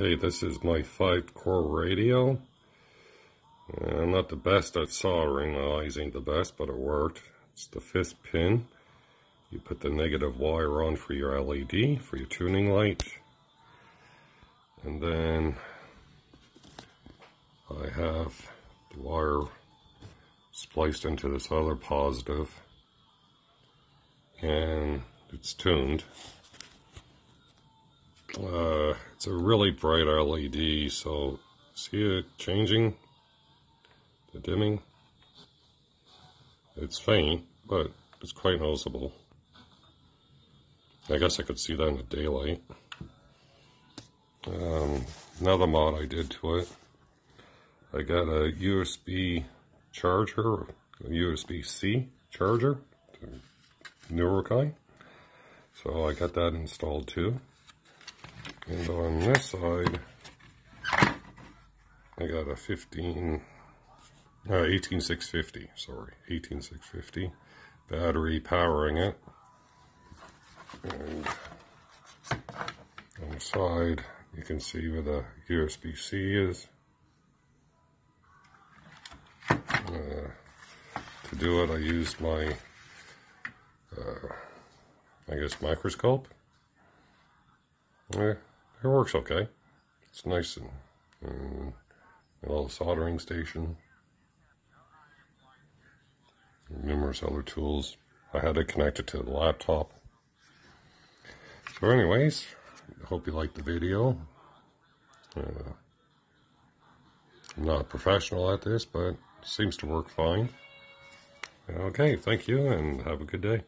Okay, this is my 5-core radio. Uh, not the best at soldering. Well, ain't the best, but it worked. It's the fifth pin. You put the negative wire on for your LED, for your tuning light. And then I have the wire spliced into this other positive and it's tuned. Uh, it's a really bright LED, so see it changing, the dimming. It's faint, but it's quite noticeable. I guess I could see that in the daylight. Um, another mod I did to it, I got a USB charger, a USB-C charger, newer kind. So I got that installed too. And on this side, I got a 15, uh, 18650, sorry, 18650 battery powering it. And on the side, you can see where the USB-C is. Uh, to do it, I used my, uh, I guess, microscope. Yeah, it works okay. It's nice and, and a little soldering station. Numerous other tools. I had to connect it to the laptop. So anyways, hope you liked the video. Uh, I'm not professional at this, but seems to work fine. Okay, thank you and have a good day.